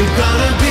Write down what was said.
Whenever we gonna be?